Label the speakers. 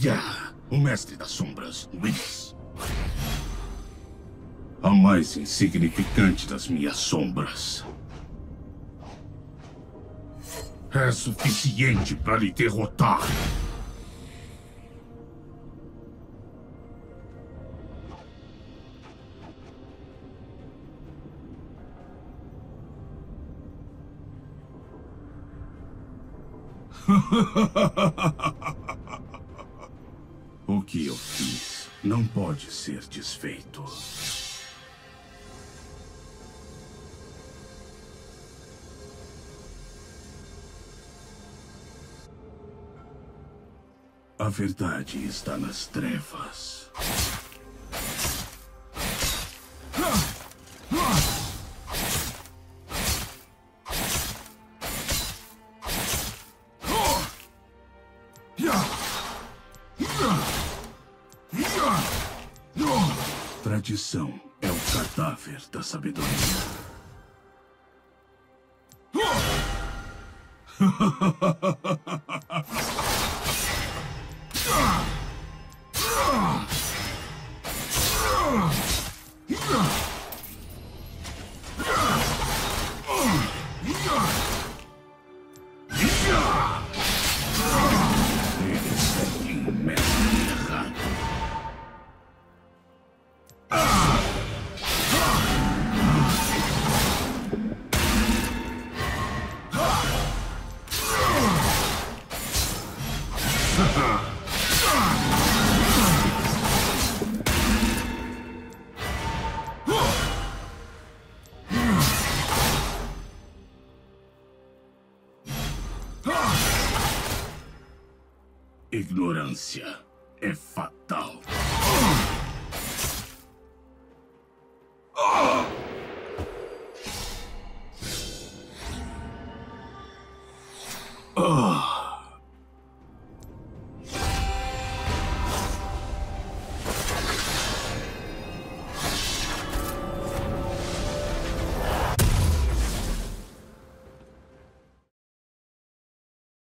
Speaker 1: Ya, o mestre das sombras, Whis. A mais insignificante das minhas sombras. É suficiente para lhe derrotar. o que eu fiz não pode ser desfeito. A verdade está nas trevas. Tradição é o cadáver da sabedoria. Ignorância é fatal.